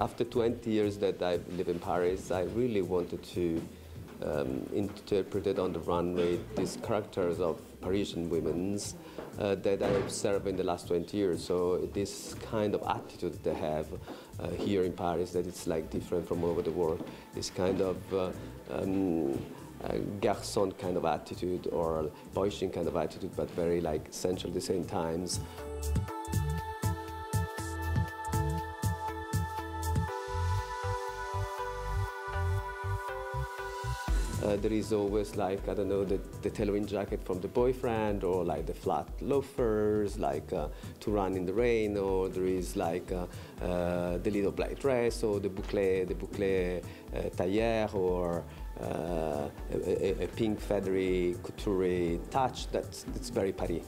after 20 years that I live in Paris, I really wanted to um, interpret it on the runway these characters of Parisian women uh, that I observed in the last 20 years. So this kind of attitude they have uh, here in Paris that it's like different from all over the world. This kind of uh, um, garçon kind of attitude or Parisian kind of attitude, but very like sensual at the same times. Uh, there is always like, I don't know, the, the tailoring jacket from the boyfriend or like the flat loafers, like uh, to run in the rain, or there is like uh, uh the little black dress or the boucle, the boucle uh, tailleur or uh, a, a, a, pink feathery couture touch that's, that's very Paris.